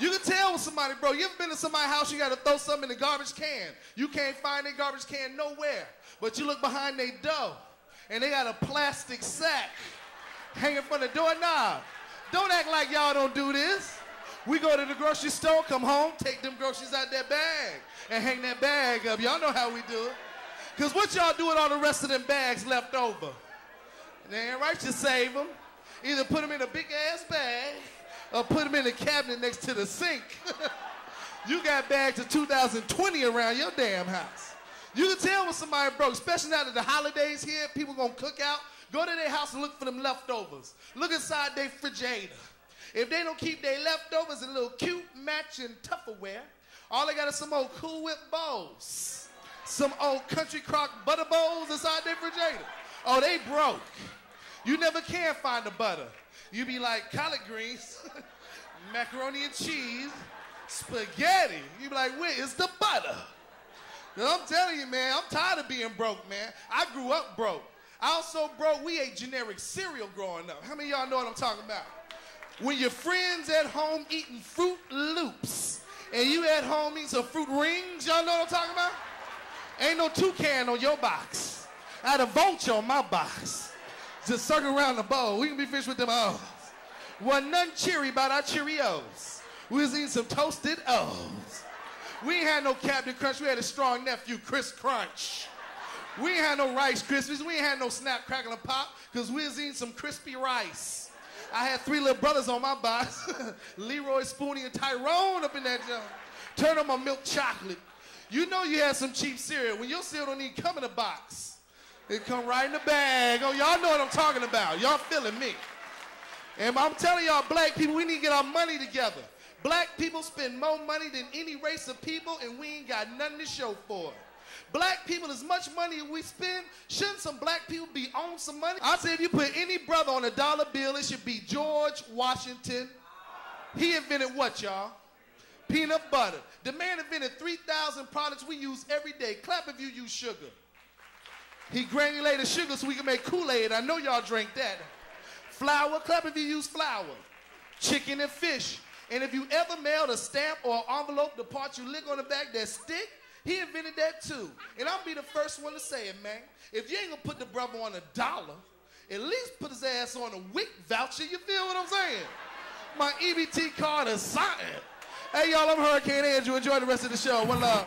You can tell with somebody, bro. You ever been to somebody's house, you got to throw something in the garbage can. You can't find their garbage can nowhere. But you look behind their door, and they got a plastic sack hanging from the doorknob. Don't act like y'all don't do this. We go to the grocery store, come home, take them groceries out that bag, and hang that bag up. Y'all know how we do it. Because what y'all do with all the rest of them bags left over? It ain't right to save them. Either put them in a big ass bag or put them in the cabinet next to the sink. you got bags of 2020 around your damn house. You can tell when somebody broke, especially now that the holidays here, people gonna cook out. Go to their house and look for them leftovers. Look inside their refrigerator. If they don't keep their leftovers in little cute matching Tupperware, all they got is some old Cool Whip bowls, some old Country Crock butter bowls inside their refrigerator. Oh, they broke. You never can find the butter. You be like collard greens, macaroni and cheese, spaghetti. You be like, where is the butter? Know, I'm telling you, man, I'm tired of being broke, man. I grew up broke. I also broke, we ate generic cereal growing up. How many y'all know what I'm talking about? When your friends at home eating Froot Loops and you at home eating some fruit rings, y'all know what I'm talking about? Ain't no toucan on your box. I had a vulture on my box. Just circle around the bowl. We can be finished with them O's. Wasn't nothing cheery about our Cheerios. We was eating some toasted O's. We ain't had no Captain Crunch. We had a strong nephew, Chris Crunch. We ain't had no Rice Krispies. We ain't had no Snap, Crackle, and Pop because we was eating some crispy rice. I had three little brothers on my box. Leroy, Spoonie, and Tyrone up in that junk. Turn on my milk chocolate. You know you had some cheap cereal. When your cereal don't even come in a box. It come right in the bag. Oh, y'all know what I'm talking about. Y'all feeling me. And I'm telling y'all, black people, we need to get our money together. Black people spend more money than any race of people, and we ain't got nothing to show for it. Black people, as much money we spend, shouldn't some black people be on some money? I say if you put any brother on a dollar bill, it should be George Washington. He invented what, y'all? Peanut butter. The man invented 3,000 products we use every day. Clap if you use sugar. He granulated sugar so we can make Kool-Aid. I know y'all drink that. Flour, clap if you use flour. Chicken and fish. And if you ever mailed a stamp or envelope, the part you lick on the back that stick, he invented that too. And I'll be the first one to say it, man. If you ain't gonna put the brother on a dollar, at least put his ass on a WIC voucher. You feel what I'm saying? My EBT card is something. Hey, y'all, I'm Hurricane Andrew. Enjoy the rest of the show. One love.